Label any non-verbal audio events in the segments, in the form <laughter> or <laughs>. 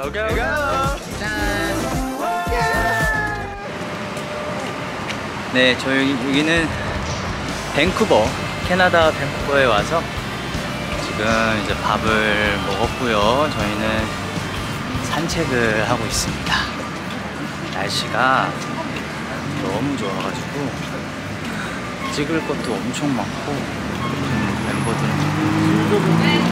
고고고 네 저희 여기는 밴쿠버 캐나다 밴쿠버에 와서 지금 이제 밥을 먹었고요. 저희는 산책을 하고 있습니다. 날씨가 너무 좋아가지고 찍을 것도 엄청 많고 음, 멤버들은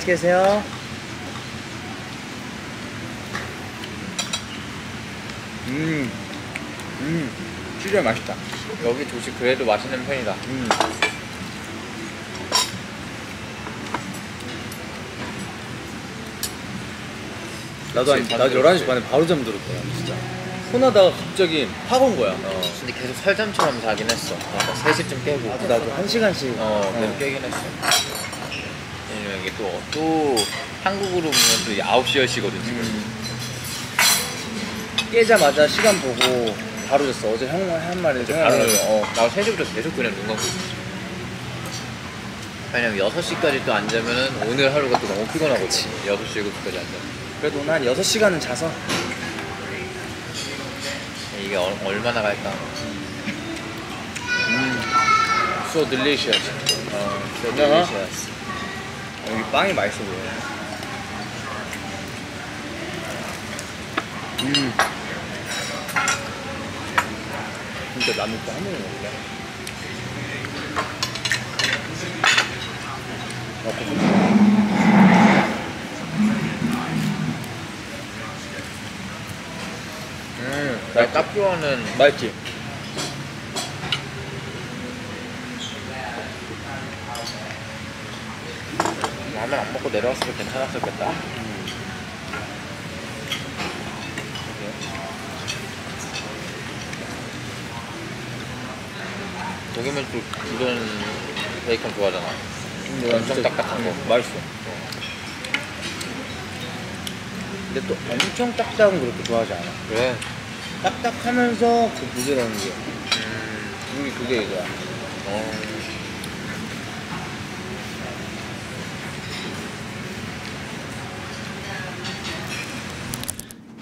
맛있게 드세요 음, 음, 진짜 맛있다. 여기 조식 그래도 맛있는 편이다. 음. 나도 한, 나 11시 반에 바로 잠들었더라, 진짜. 혼하다가 갑자기 확 온 거야. 어. 근데 계속 설잠처럼 자긴 했어. 어, 3시쯤 깨고. 나도 나도 한 시간씩 어, 계속 깨긴 했어. 이게 또, 또 한국으로 보면 또 9시, 10시거든, 지금. 깨자마자 시간 보고 바로 잤어 어제 형 한 말이 바로, 어, 나 3시부터 계속 그냥 눈 감고 있었어. 왜냐면 6시까지 또 안 자면은 오늘 하루가 또 너무 피곤하거든. 6시, 7시까지 안 자면. 그래도 오늘 한 6시간은 자서 이게 얼, 얼마나 갈까? 음, so delicious. 어, so 어? delicious. 여기 빵이 맛있어 보여 음 진짜 남의 거한 번에 먹을래? 음, 나 딱 좋아하는 맛있지? 라면 안 먹고 내려왔어도 괜찮았었겠다. 독일면 또 이런 베이컨 좋아하잖아. 엄청 딱딱한 거. 맛있어 근데 또 엄청 딱딱한 거 그렇게 좋아하지 않아 그래. 딱딱하면서 그 부드러운 게 음, 우리 그게 이거야 어.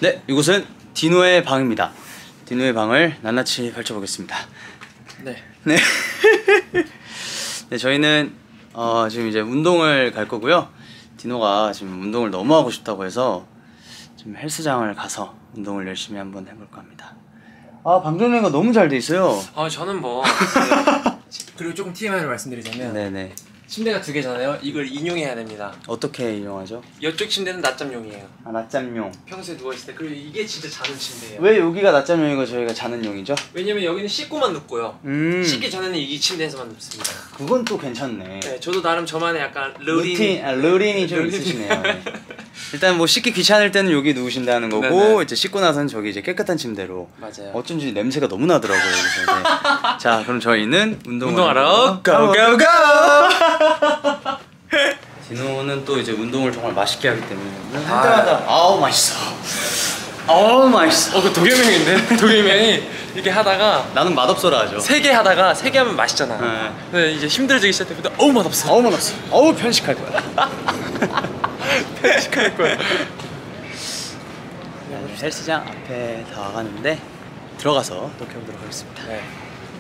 네, 이곳은 디노의 방입니다. 디노의 방을 낱낱이 펼쳐보겠습니다. 네. 네. <laughs> 네, 저희는 어, 지금 이제 운동을 갈 거고요. 디노가 지금 운동을 너무 하고 싶다고 해서 지금 헬스장을 가서 운동을 열심히 한번 해볼까 합니다. 아, 방 정리가 너무 잘 돼 있어요. 아 저는 뭐 <laughs> 그리고 조금 TMI를 말씀드리자면 네네. 침대가 두 개잖아요. 이걸 이용해야 됩니다. 어떻게 이용하죠? 이쪽 침대는 낮잠용이에요. 아, 낮잠용. 평소에 누워 있을 때 그리고 이게 진짜 자는 침대예요. 왜 여기가 낮잠용이고 저기가 자는 용이죠? 왜냐면 여기는 씻고만 눕고요. 음, 씻기 전에는 이 침대에서만 눕습니다. 그건 또 괜찮네. 네, 저도 나름 저만의 약간 루틴. 루틴, 아, 루틴이 좀 루틴. 있으시네요. <laughs> 네. 일단 뭐 씻기 귀찮을 때는 여기 누우신다는 거고 네네. 이제 씻고 나서는 저기 이제 깨끗한 침대로 맞아요. 어쩐지 냄새가 너무 나더라고요. 네. 자 그럼 저희는 운동을 운동하러 고고고! 이제 운동을 정말 맛있게 하기 때문에 할 때마다 아 우 맛있어. 아우 맛있어. 어, 그 도겸형인데? <laughs> 도겸형이 이렇게 하다가 나는 맛없어라 하죠. 세 개 하다가 세 개 하면 맛있잖아. 네. 근데 이제 힘들어지기 시작했는데 어우 맛없어. 어우 맛없어. 어우 편식할 거야. <laughs> 편식할 거야. 네, 헬스장 앞에 다 와가는데 들어가서 또 켜보도록 하겠습니다. 네.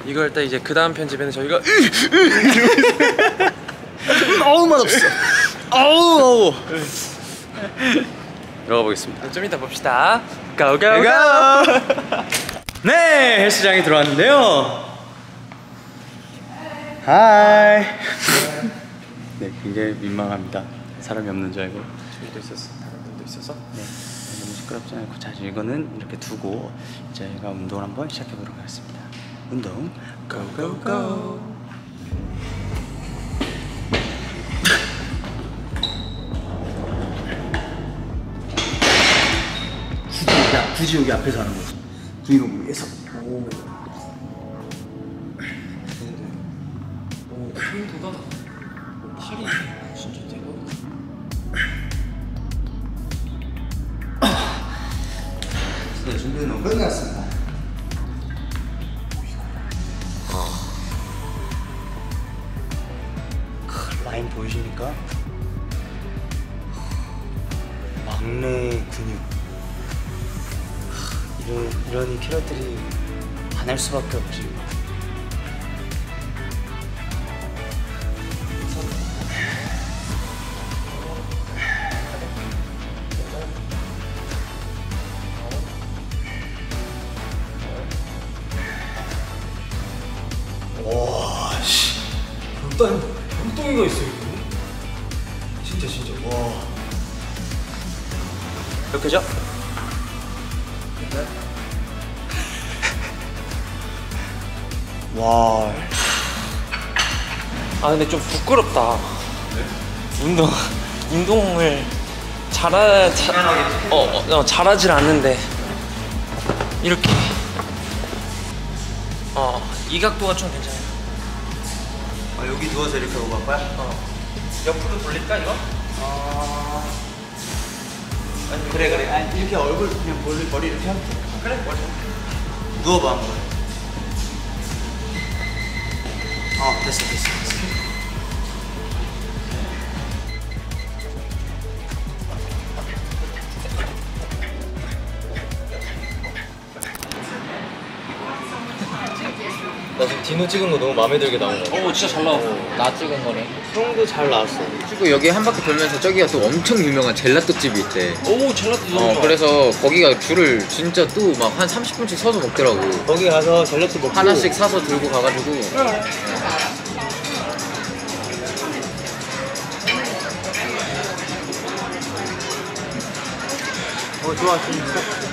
이걸 딱 이제 그 다음 편집에는 저희가 <laughs> 어우 맛없어. 어우. 들어가 보겠습니다. 좀 이따 봅시다. 고고고. 네 헬스장에 들어왔는데요. 하이. 네 굉장히 민망합니다. 사람이 없는 줄 알고. 저기도 있었어. 다른 분도 있어서. 네 너무 시끄럽지 않고 자 이거는 이렇게 두고 저희가 운동을 한번 시작해 보도록 하겠습니다. 운동 고고고. 야, 굳이 여기 앞에서 하는 거지. 브이로그 위해서. 오. 오, 힘도가 팔이 진짜 대박이다. 네, 준비는 끝났습니다. 아. 라인 보이십니까? 이런 이런 캐럿들이 반할 수밖에 없지. 와. 아 근데 좀 부끄럽다. 운동 <laughs> 운동을 잘하 자, 어, 어, 어 잘하질 않는데 이렇게 어이 각도가 좀 괜찮아요. 아, 여기 누워서 이렇게 갈 거야? 어 옆으로 돌릴까 이거? 아. 아니, 그래 그래. 아니, 이렇게 얼굴 그냥 머리 머리 이렇게 하면 돼. 그래 머리. 누워봐 한번. 어 됐어 됐어 디노 찍은 거 너무 마음에 들게 나온 거오 진짜 잘 나왔어. 나 찍은 거네. 형도 잘 나왔어. 그리고 여기 한 바퀴 돌면서 저기가 또 엄청 유명한 젤라또 집이 있대. 오 젤라또 너무 어 좋아. 그래서 거기가 줄을 진짜 또 막 한 30분씩 서서 먹더라고. 거기 가서 젤라또 먹고. 하나씩 사서 들고 가가지고. 어 좋아 좀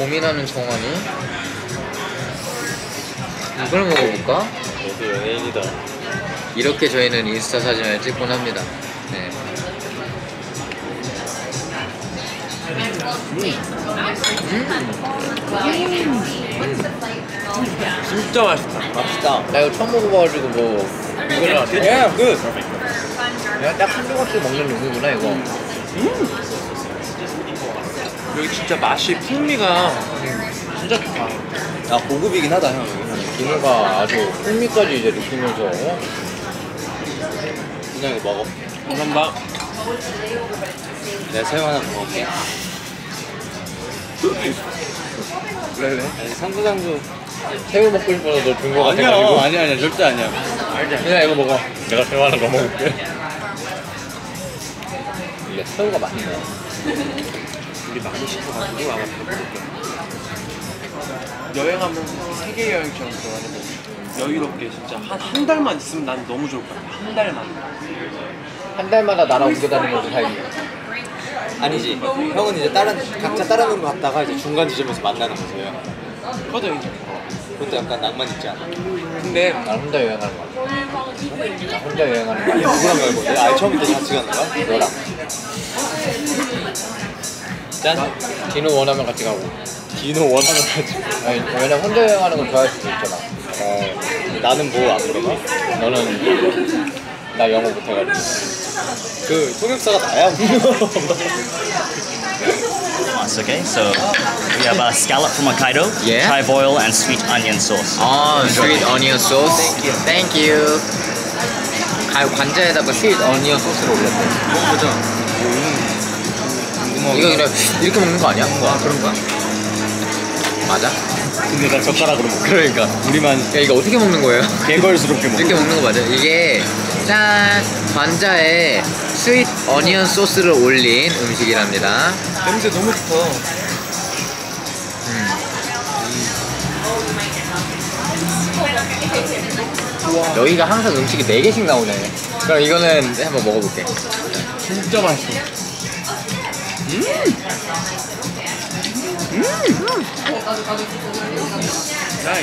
고민하는 정환이 이걸 먹어볼까? 너도 연예인이다. 이렇게 저희는 인스타 사진을 찍곤 합니다 네. 진짜 맛있다. 맛있다. 나 이거 처음 먹어봐가지고 뭐 이걸 안 해? 야, 그 내가 딱한 조각씩 먹는 류구나 이거 여기 진짜 맛이 풍미가 진짜 좋다. 아 고급이긴 하다 형. 디노가 아주 풍미까지 이제 느끼면서 어? 그냥 이거 먹어. 감사합니다. 내가 새우 하나 먹을게. 그래 그래 아니 상부장도 새우 먹고 싶어서 너 준거 아니야 같아가지고 아니야 아니야 절대 아니야. 그냥 이거 먹어 내가 새우 하나 더 먹을게 이게 새우가 맛있네 우리 많이 시켜가지고 아마 배고플게. 여행하면 세계 여행처럼 들어가는 거 여유롭게 진짜 한 한 달만 있으면 난 너무 좋을 것 같아. 한 달만. 한 달마다 나라 옮겨 다니면서 살기 아니지. 형은 이제 다른 각자 다른 데로 갔다가 이제 중간 지점에서 만나는 거세요. 그거도 그것도 약간 낭만 있지 않아? 근데 난 혼자 여행하는 거야 나 혼자 여행하는 거야 누구랑 갈 건데? 아예 처음부터 같이 가는 거야? 너랑 짠. 디노 원하면 같이 가고 디노 원하는 거지. 아니 왜냐면 혼자 여행하는 걸 좋아할 수도 있잖아 어. 나는 뭐 안 물어봐? 너는 나 영어 못해가지고 그 통역사가 나야. <laughs> sauce, okay? So we have a scallop from Hokkaido, Yeah. chive oil, and sweet onion sauce. 아 sweet onion sauce thank you thank you 가 관자에다가 sweet onion 소스를 올렸대 먹어보자. 이거 그냥 이렇게 먹는 거 아니야? 아 그런 거야? 맞아? 근데 나 젓가락으로 먹어. 그러니까 우리만 야 이거 어떻게 먹는 거예요? 게걸스럽게 먹어. 이렇게 먹는 거 맞아? 이게 짠 관자에 sweet onion 소스를 올린 음식이랍니다 냄새 너무 좋다. 여기가 항상 음식이 4개씩 나오네 그럼 이거는 한번 먹어볼게 진짜 맛있어. 음. 야,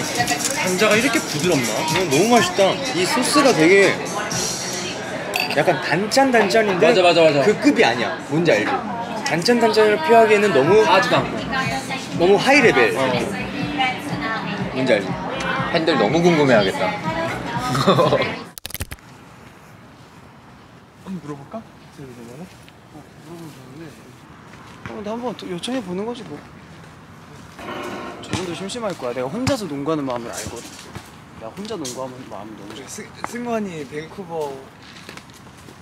감자가 이렇게 부드럽나? 이건 너무 맛있다. 이 소스가 되게 약간 단짠 단짠인데 맞아, 맞아, 맞아. 그 급이 아니야. 뭔지 알지? 단짠 단짠을 피하기에는 너무 하지도 않고. 너무 high level. 어. 뭔지 알지? 팬들 너무 궁금해하겠다 <laughs> 한번 물어볼까? 들으면은? 어, 물어보면 좋은데. 어, 근데 한번 또 요청해 보는 거지 뭐. 저분도 심심할 거야. 내가 혼자서 농구하는 마음을 알거든. 내가 혼자 농구하는 마음 너무 좋아. 승, 승관이 밴쿠버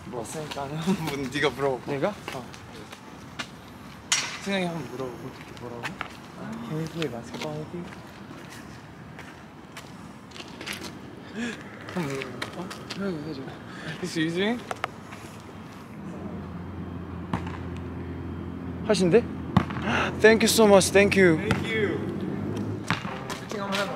뭐 왔으니까 한번 네가 물어봐 내가? 승현이 한번 물어보고 뭐라고? Can we play basketball with you? 한번 물어봐 어? 형 해줘 Excuse me? 하신대? Thank you so much. Thank you. 채팅 한번 해봐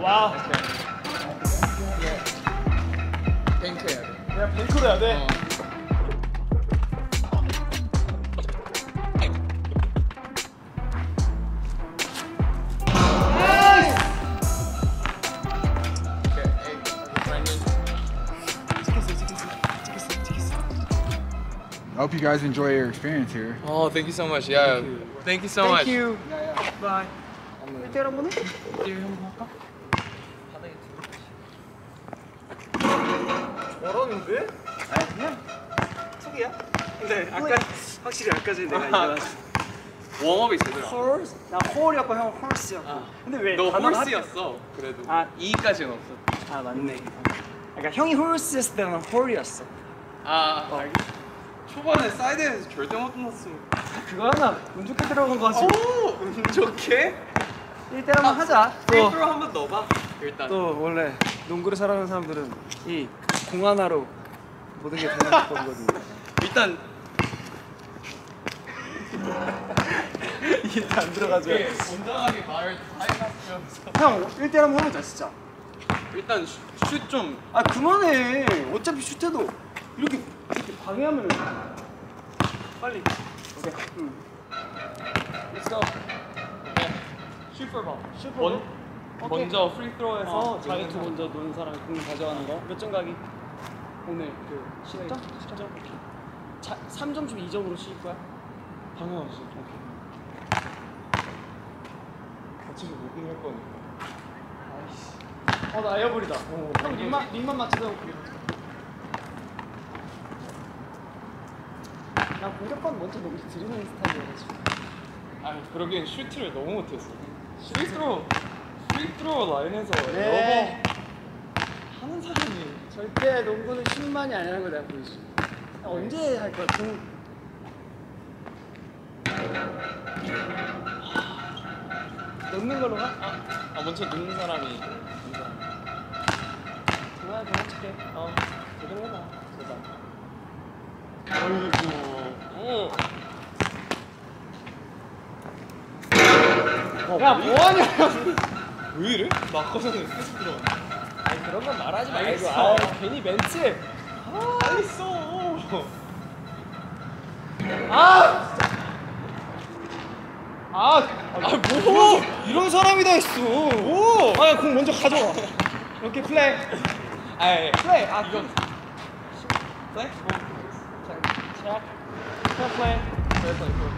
와. 뱅크 해야 돼야 뱅크로 해야 돼. Hope you guys enjoy your experience here. Oh, thank you so much. Yeah, thank you so much. Thank you. Bye. 1대1 한번 해? 저러는데? 아니 그냥 툭이야. 근데 아까 확실히 아까 전에 내가 이겨놨어. 웜업이 제대로. 홀스? 나 홀이었고 형 홀스였고. 근데 왜 너 홀스였어. 그래도. 아. 2까지는 없어. 아 맞네. 그러니까 형이 홀스였을 때는 홀이었어. 아, 알겠 초반에 사이드에서 절대 못 넣었으면. 그거 하나 운 좋게 들어간 거 가지고 오! 운 좋게? 1대1 한번 하자. 또, 프리스로 한번 넣어봐. 일단. 또 원래 농구를 사랑하는 사람들은 이 공 하나로 모든 게 되는 법이거든요. <laughs> 일단 <laughs> 이게 안 들어가죠. 온전하게 말을 다 해놨으면서. 형 1대1 한번 해보자 진짜. 일단 슛 좀. 아 그만해. 어차피 슛해도 이렇게 방해하면 빨리. 오케이. 응. Let's go. 슈퍼볼. 슈퍼볼. 먼, 오케이. 먼저 프리스로에서 어, 자유투 먼저 넣는 사람이 공 가져가는 거. 몇 점 가기? 오늘 그 10점? 10점? 오케이. 자, 3점 중 2점으로 쉴 거야? 당연하지. 오케이. 어차피 못 넣을 거니까. 아이씨. 어, 나 air ball이다. 형 림만 림만 맞춰서 오케 이. 난 공격권 먼저 너무 드리는 스타일이어가지고. 아 그러기엔 슈트를 너무 못했어. 프리스로 프리스로 라인에서 네. 여러 하는 사람이 절대 농구는 슛만이 아니라는 걸 내가 보여줄게. 아, 언제 할 거야? 공. 넣는 걸로 가? 아, 아 먼저 넣는 사람이 그만 그만 칠게. 어, 제대로 해봐. 제발. 아이고. 오. 야 뭐하냐? 왜 이래? 막고서는 계속 들어. 아니 그런 건 말하지 말고. 아 괜히 멘트. 빨리 써. 아! 진짜. 아, 아 뭐? 이런 사람이 다 있어. 오! 아, 공 먼저 가져와. 이렇게 플레이. 아 플레이. 아, 이건 플레이. 자, 자, 자, 플레이. 됐어 이거.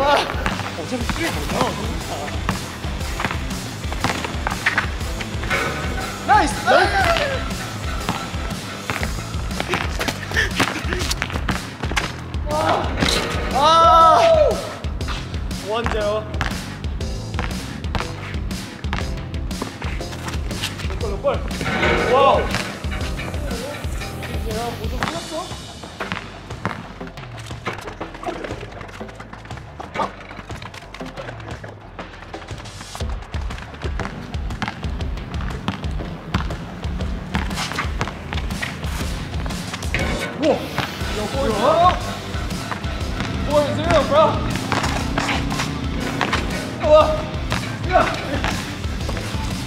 와, 어차피 플레이 못 나와. 나이스. 아, 원제요. four and zero, bro.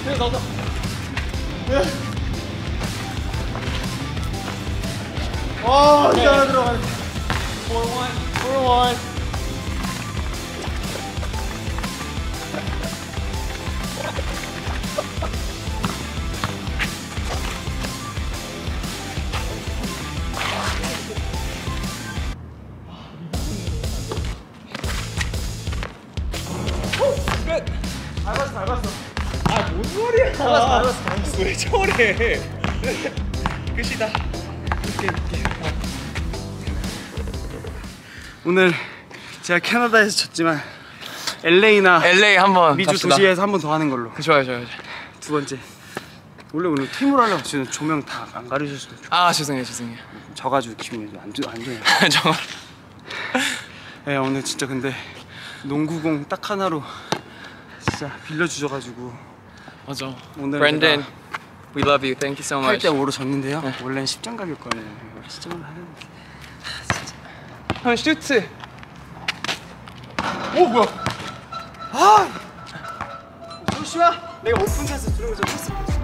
Here's all the. Oh, okay. 4 1. 4 1. 우와. 야. 그래 나도. 와, 잘 들어가. Four one. Four one. 끝. 아, 오늘 제가 캐나다에서 졌지만 LA나 LA 한번 미주 갑시다. 도시에서 한 번 더 하는 걸로 좋아요 좋아요. 두 번째 원래 오늘 팀으로 하려고 지금 조명 다 안 가리셨으면 좋아 죄송해요 죄송해요. 져가지고 기분이 안, 좋, 안 좋아요 정말. 네, 오늘 진짜 근데 농구공 딱 하나로 진짜 빌려주셔가지고. 맞아. 오늘 Brandon, we love you. Thank you so much. 8대 5로 졌는데요? 원래는 10점 각일 거예요. 이거 10점을 하는 형 슈트. 조슈아! 내가 오픈 찬스 들어오자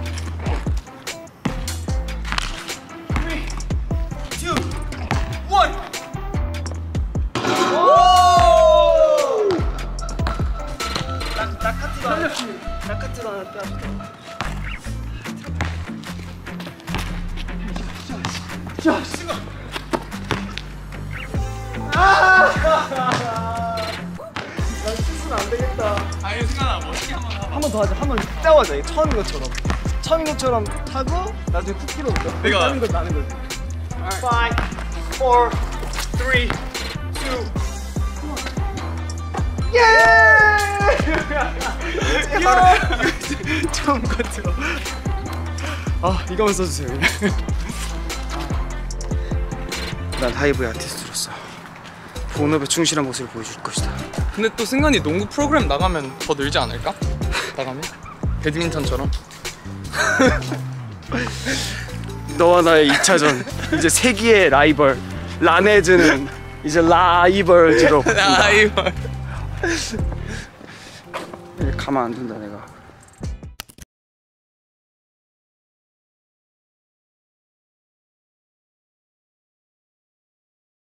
패스 한번 더 하자. 한번 싸워자. 이거 처음인 것처럼. 처음인 것처럼 하고 나중에 쿡 필요 없다. 내가 하는 거 나는 거지. 5 4 3 2 예! 처음 거 들어. 아, 이거만 써주세요. 난 하이브의 아티스트로서 본업에 충실한 모습을 보여줄 것이다. 근데 또 승관이 농구 프로그램 나가면 더 늘지 않을까? <laughs> 나가면? 배드민턴처럼. <laughs> 너와 나의 2차전 이제 세기의 라이벌 라네즈는 이제 라이벌즈로 <laughs> 아 이거. 가만 안 둔다 내가